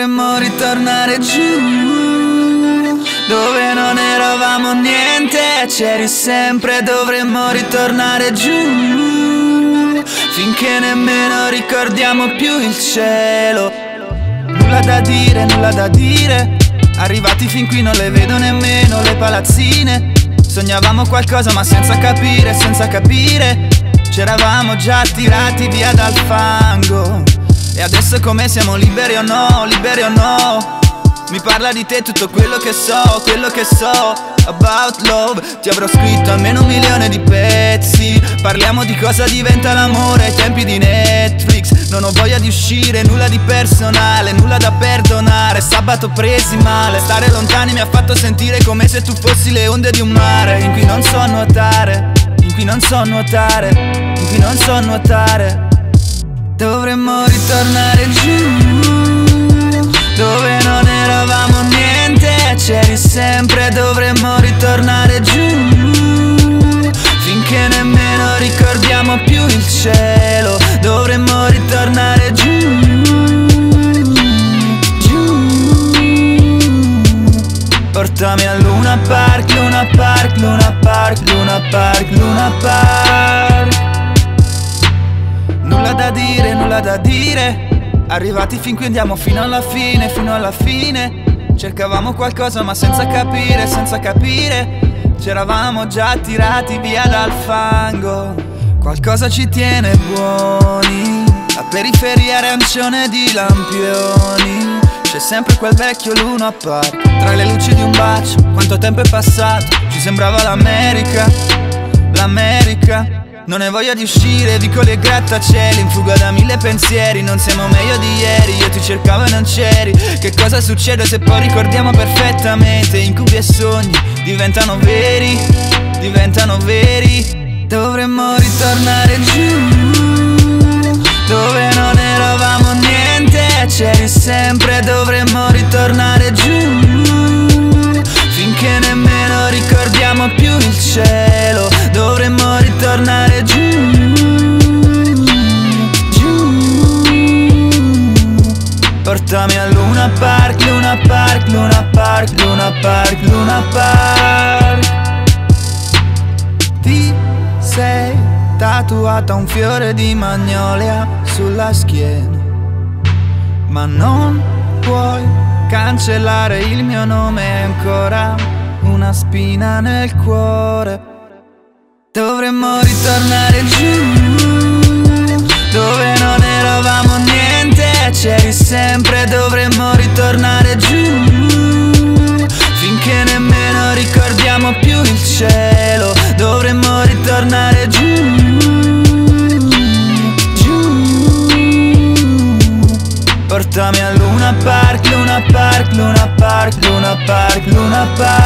Dovremmo ritornare giù. Dove non eravamo niente C'eri sempre Dovremmo ritornare giù. Finché nemmeno ricordiamo più il cielo. Nulla da dire, nulla da dire. Arrivati fin qui non le vedo nemmeno le palazzine. Sognavamo qualcosa ma senza capire, senza capire. C'eravamo già tirati via dal fango E adesso come siamo liberi o no, liberi o no. Mi parla di te tutto quello che so, quello che so About love. Ti avrò scritto almeno un milione di pezzi. Parliamo di cosa diventa l'amore ai tempi di Netflix. Non ho voglia di uscire, nulla di personale Nulla da perdonare, sabato presi male Stare lontani mi ha fatto sentire come se tu fossi le onde di un mare. In cui non so nuotare, in cui non so nuotare In cui non so nuotare Dovremmo ritornare giù Dove non eravamo niente C'eri sempre, dovremmo ritornare giù. Finché nemmeno ricordiamo più il cielo Dovremmo ritornare giù Giù. Portami a Luna Park, Luna Park, Luna Park, Luna Park, Luna Park da dire. Arrivati fin qui andiamo fino alla fine, fino alla fine. Cercavamo qualcosa ma senza capire, senza capire. C'eravamo già tirati via dal fango. Qualcosa ci tiene buoni. La periferia arancione di lampioni. C'è sempre quel vecchio Luna Park Tra le luci di un bacio Quanto tempo è passato? Ci sembrava l'America L'America non hai voglia di uscire, vicoli e grattacieli In fuga da mille pensieri, non siamo meglio di ieri Io ti cercavo e non c'eri. Che cosa succede se poi ricordiamo perfettamente? Incubi e sogni diventano veri, diventano veri. Dovremmo ritornare giù Dove non eravamo niente. C'eri sempre, dovremmo Portami a Luna Park, Luna Park, Luna Park, Luna Park, Luna Park. Ti sei tatuata un fiore di magnolia sulla schiena Ma non puoi cancellare il mio nome ancora una spina nel cuore. Dovremmo ritornare giù cielo Dovremmo ritornare giù Giù. Portami a Luna Park, Luna Park, Luna Park, Luna Park, Luna Park